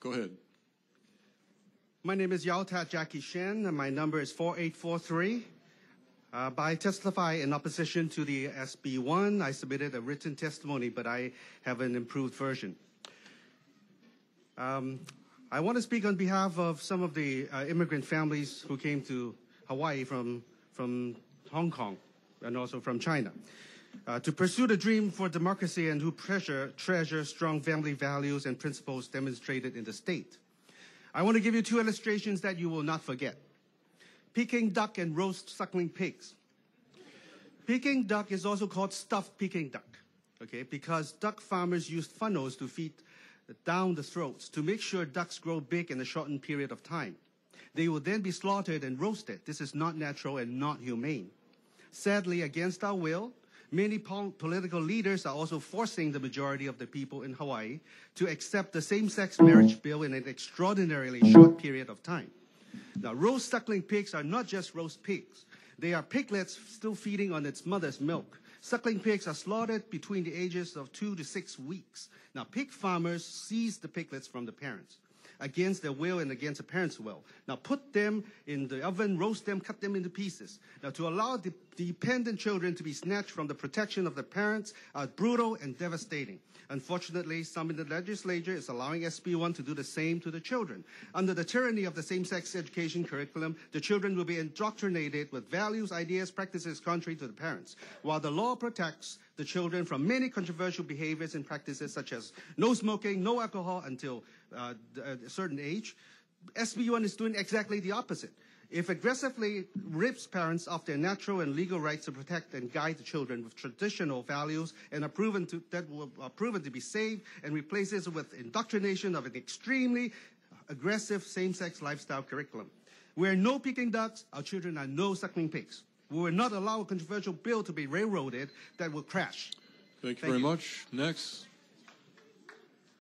Go ahead. My name is Yao Tat Jackie Shen, and my number is 4843. Uh, by testify in opposition to the SB1, I submitted a written testimony, but I have an improved version. Um, I want to speak on behalf of some of the uh, immigrant families who came to Hawaii from, from Hong Kong and also from China. Uh, to pursue the dream for democracy and who treasure, treasure strong family values and principles demonstrated in the state. I want to give you two illustrations that you will not forget. Peking duck and roast suckling pigs. Peking duck is also called stuffed Peking duck, okay, because duck farmers use funnels to feed down the throats to make sure ducks grow big in a shortened period of time. They will then be slaughtered and roasted. This is not natural and not humane. Sadly, against our will, many pol- political leaders are also forcing the majority of the people in Hawaii to accept the same-sex mm-hmm. marriage bill in an extraordinarily short period of time. Now, roast suckling pigs are not just roast pigs. They are piglets still feeding on its mother's milk. Suckling pigs are slaughtered between the ages of two to six weeks. Now, pig farmers seize the piglets from the parents against their will and against the parents' will. Now, put them in the oven, roast them, cut them into pieces. Now, to allow the dependent children to be snatched from the protection of the parents are brutal and devastating. Unfortunately, some in the legislature is allowing SB1 to do the same to the children. Under the tyranny of the same-sex education curriculum, the children will be indoctrinated with values, ideas, practices contrary to the parents. While the law protects the children from many controversial behaviors and practices such as no smoking, no alcohol until uh, a certain age, SB1 is doing exactly the opposite. If aggressively rips parents of their natural and legal rights to protect and guide the children with traditional values and are proven to, that are proven to be safe and replaces it with indoctrination of an extremely aggressive same-sex lifestyle curriculum. We are no Peking ducks, our children are no suckling pigs. We will not allow a controversial bill to be railroaded that will crash. Thank you Thank very you. much. Next.